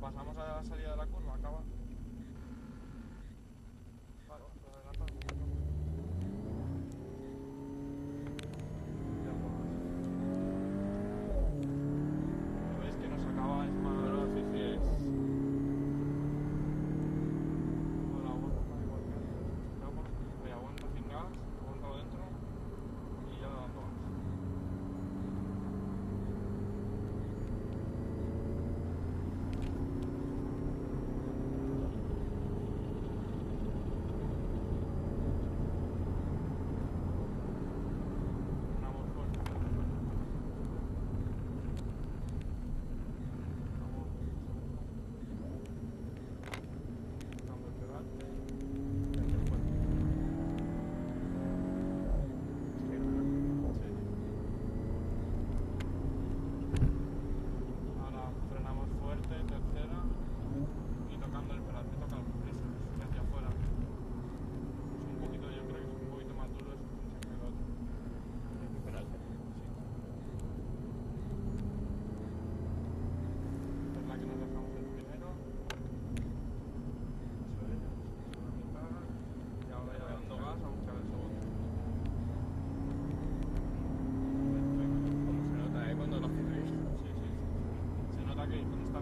pasamos a la salida de la curva, acaba.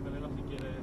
tenerla si quieres.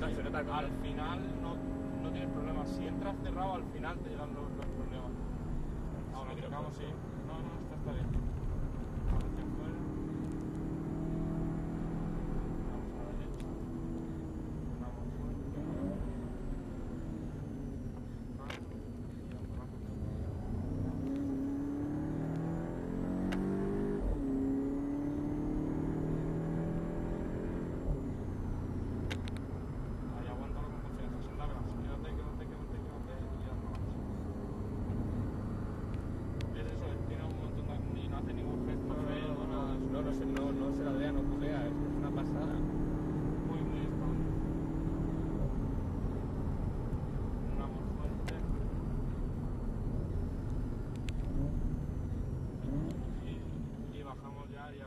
Al final no, no tienes problemas. Si entras cerrado, al final te llegan los, los problemas. Ahora, digamos, sí. No, no, está, está bien.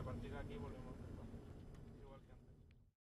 partir de aquí volvemos.